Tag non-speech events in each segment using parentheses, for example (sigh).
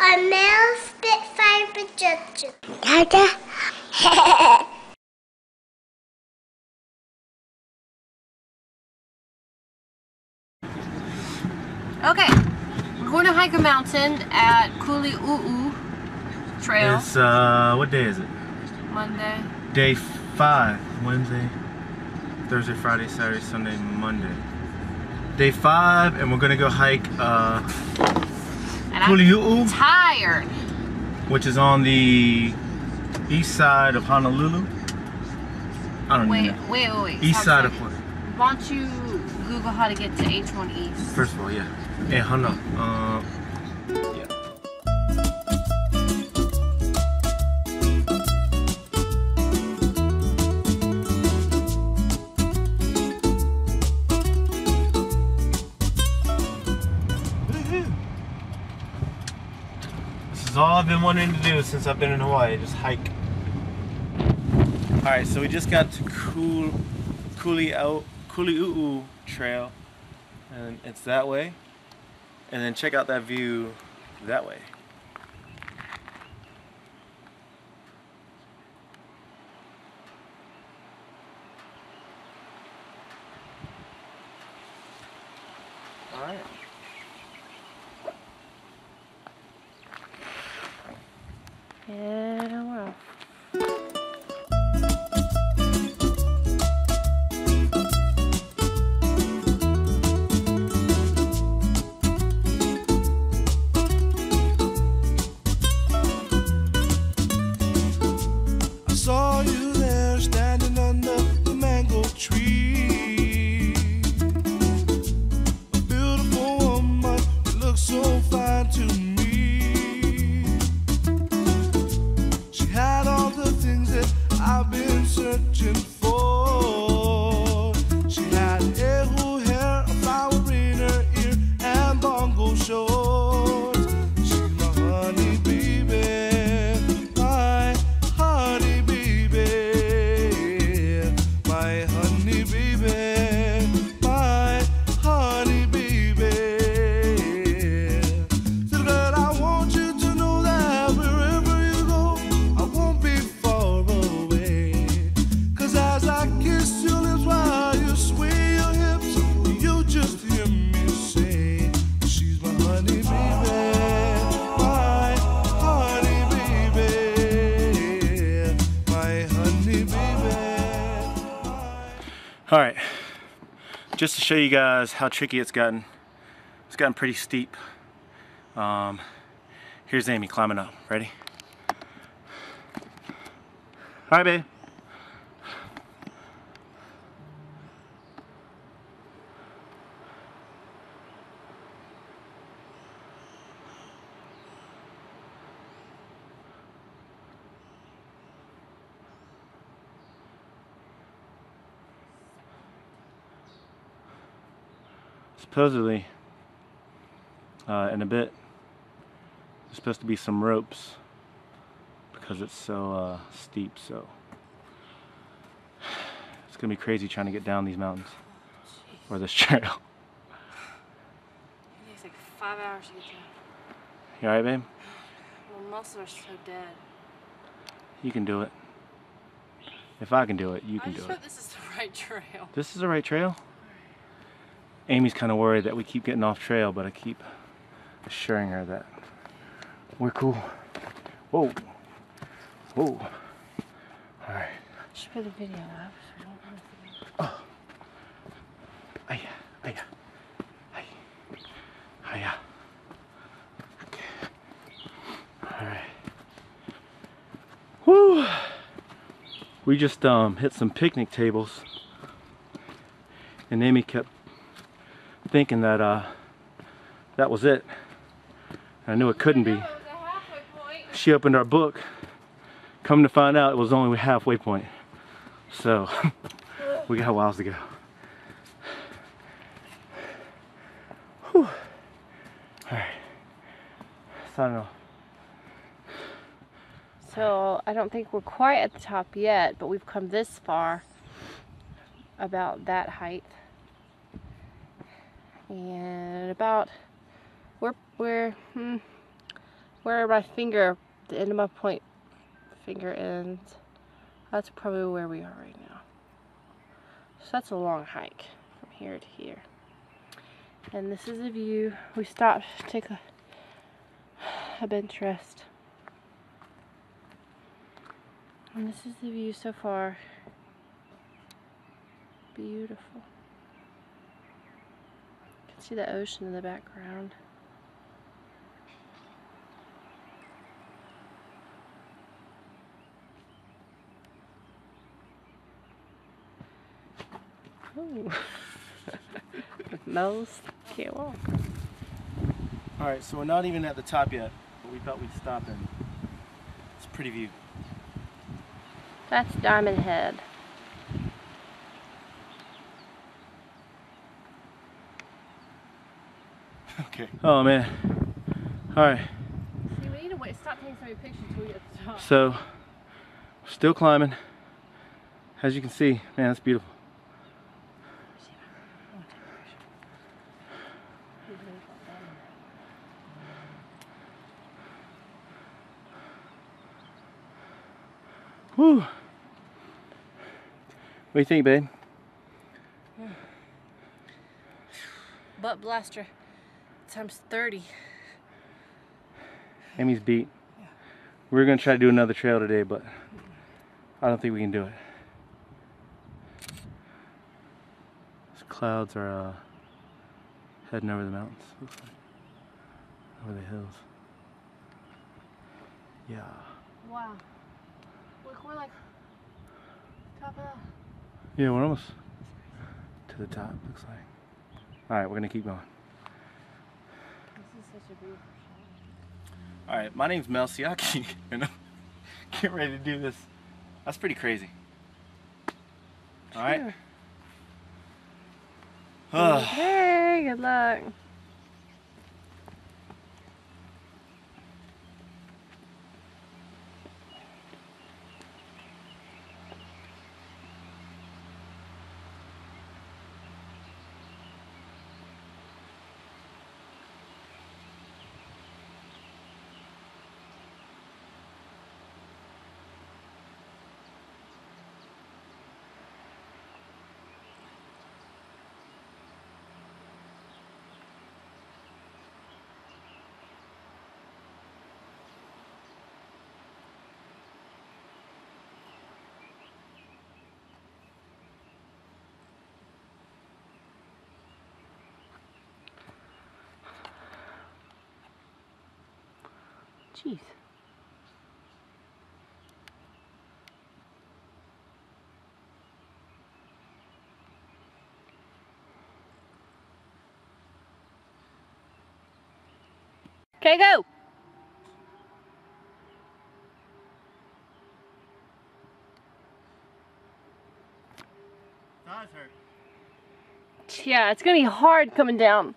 A male Spitfire projection. Dada. (laughs) Okay, we're going to hike a mountain at Kuli'ou'ou Trail It's uh, what day is it? Monday. Day five. Wednesday, Thursday, Friday, Saturday, Sunday, Monday. Day five, and we're gonna go hike uh, And I'm tired. which is on the east side of Honolulu. I don't Wait, know. wait, wait, wait. East side of second. Why don't you Google how to get to H1 East? First of all, yeah. Hey, Hana. Uh, all I've been wanting to do since I've been in Hawaii, just hike. Alright, so we just got to Kul Kuli'ou'ou Trail and it's that way and then check out that view that way searching just to show you guys how tricky it's gotten. It's gotten pretty steep. Um, here's Amy climbing up. Ready? Hi babe supposedly uh, in a bit there's supposed to be some ropes because it's so uh, steep so it's gonna be crazy trying to get down these mountains or this (laughs) trail It takes like five hours to get to. you alright babe My muscles are so dead. you can do it if I can do it you can do it this is the (laughs) right trail. this is the right trail Amy's kind of worried that we keep getting off trail but I keep assuring her that we're cool whoa whoa all right Should put the video up. so I don't know. Aya, aya, aya, aya. Okay. All right. Woo! We just um, hit some picnic tables, and Amy kept thinking that uh, that was it. I knew it couldn't be. It was a halfway point. She opened our book. Come to find out, it was only halfway point. So (laughs) we got a miles to go. Whew. All right. Signing off. So I don't think we're quite at the top yet, but we've come this far about that height. And about we're we're hmm, where my finger, the end of my point finger ends. That's probably where we are right now. So that's a long hike from here to here. And this is a view. We stopped to take a, a bench rest. And this is the view so far. Beautiful. See the ocean in the background. Ooh. (laughs) Nose can't walk. Alright, so we're not even at the top yet, but we thought we'd stop and it's a pretty view. That's Diamond Head. Okay. Oh man. Alright, See, we need to wait. Stop taking so many pictures until we get to the top. so still climbing. As you can see, man, that's beautiful. Whew. What do you think, babe? Butt blaster times 30. Amy's beat. We are gonna try to do another trail today, but I don't think we can do it. These clouds are uh, heading over the mountains. Looks like over the hills. Yeah. Wow. Look, we're like top of the. Yeah, we're almost to the top. Looks like. All right, we're gonna keep going. This is such a beautiful shot. All right, my name's Mel Siaki, (laughs) and I'm getting ready to do this. That's pretty crazy. All right. Sure. Hey, good luck. Jeez. Okay, go. Thighs hurt. Yeah, it's gonna be hard coming down.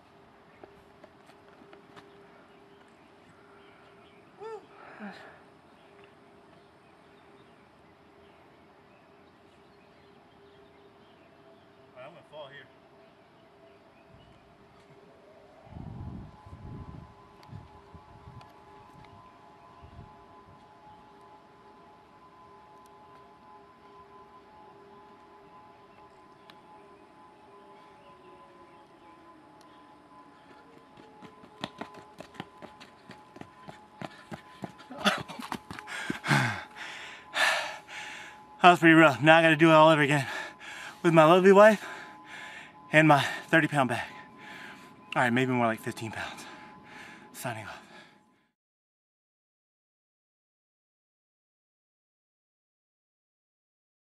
Fall here. (sighs) That was pretty rough. Now I gotta do it all over again with my lovely wife and my 30 pound bag. All right, maybe more like 15 pounds. Signing off.